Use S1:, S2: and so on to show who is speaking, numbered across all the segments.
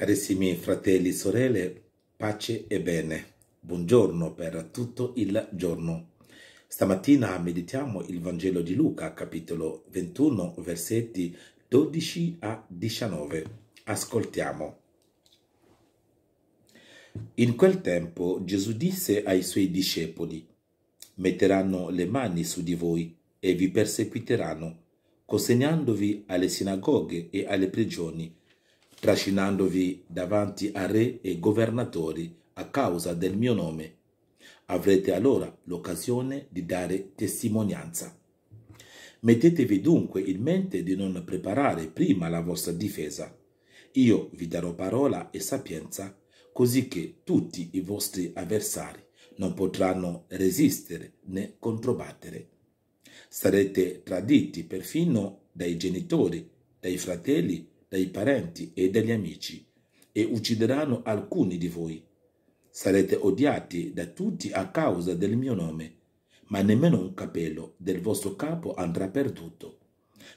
S1: Carissimi fratelli e sorelle, pace e bene. Buongiorno per tutto il giorno. Stamattina meditiamo il Vangelo di Luca, capitolo 21, versetti 12 a 19. Ascoltiamo. In quel tempo Gesù disse ai suoi discepoli, metteranno le mani su di voi e vi perseguiteranno, consegnandovi alle sinagoghe e alle prigioni, trascinandovi davanti a re e governatori a causa del mio nome. Avrete allora l'occasione di dare testimonianza. Mettetevi dunque in mente di non preparare prima la vostra difesa. Io vi darò parola e sapienza, così che tutti i vostri avversari non potranno resistere né controbattere. Sarete traditi perfino dai genitori, dai fratelli, dai parenti e dagli amici, e uccideranno alcuni di voi. Sarete odiati da tutti a causa del mio nome, ma nemmeno un capello del vostro capo andrà perduto.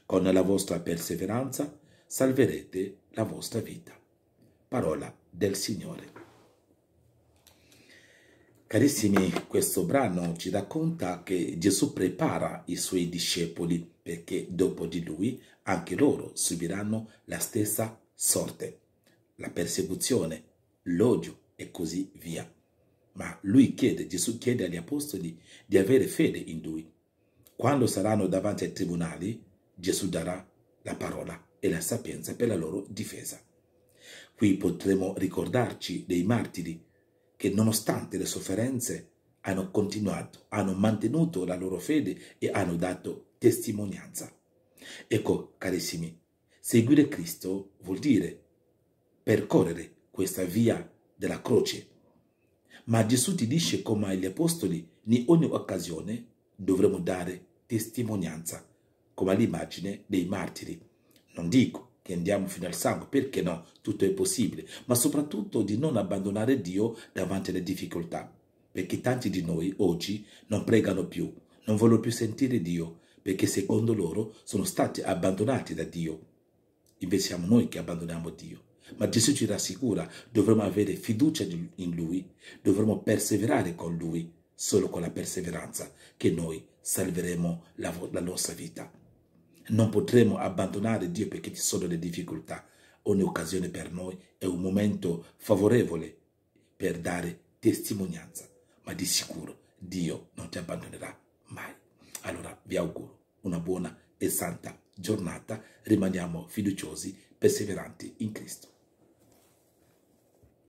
S1: Con la vostra perseveranza salverete la vostra vita. Parola del Signore. Carissimi, questo brano ci racconta che Gesù prepara i suoi discepoli perché dopo di lui anche loro subiranno la stessa sorte, la persecuzione, l'odio e così via. Ma lui chiede, Gesù chiede agli apostoli di avere fede in lui. Quando saranno davanti ai tribunali, Gesù darà la parola e la sapienza per la loro difesa. Qui potremo ricordarci dei martiri che nonostante le sofferenze hanno continuato, hanno mantenuto la loro fede e hanno dato testimonianza. Ecco, carissimi, seguire Cristo vuol dire percorrere questa via della croce. Ma Gesù ti dice come agli apostoli, in ogni occasione dovremo dare testimonianza, come all'immagine dei martiri. Non dico che andiamo fino al sangue, perché no? Tutto è possibile, ma soprattutto di non abbandonare Dio davanti alle difficoltà, perché tanti di noi oggi non pregano più, non vogliono più sentire Dio, perché secondo loro sono stati abbandonati da Dio. Invece siamo noi che abbandoniamo Dio. Ma Gesù ci rassicura, dovremo avere fiducia in Lui, dovremo perseverare con Lui, solo con la perseveranza che noi salveremo la, la nostra vita. Non potremo abbandonare Dio perché ci sono le difficoltà. Ogni occasione per noi è un momento favorevole per dare testimonianza, ma di sicuro Dio non ti abbandonerà mai. Allora vi auguro una buona e santa giornata, rimaniamo fiduciosi, perseveranti in Cristo.